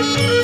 Música